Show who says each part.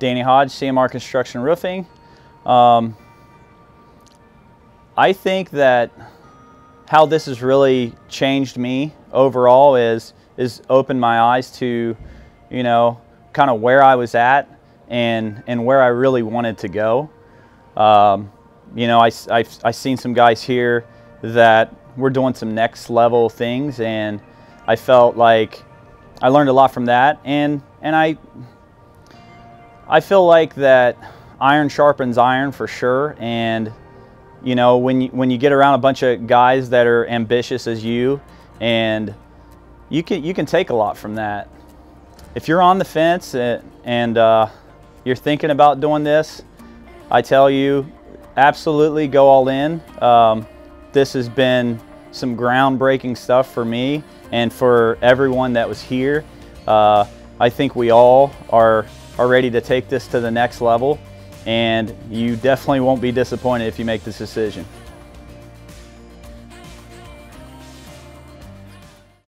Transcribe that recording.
Speaker 1: Danny Hodge, CMR Construction Roofing. Um, I think that how this has really changed me overall is is opened my eyes to, you know, kind of where I was at and and where I really wanted to go. Um, you know, I, I I seen some guys here that were doing some next level things, and I felt like I learned a lot from that, and and I I feel like that iron sharpens iron for sure, and you know when you when you get around a bunch of guys that are ambitious as you, and you can you can take a lot from that. If you're on the fence and, and uh, you're thinking about doing this, I tell you, absolutely go all in. Um, this has been some groundbreaking stuff for me and for everyone that was here. Uh, I think we all are, are ready to take this to the next level and you definitely won't be disappointed if you make this decision.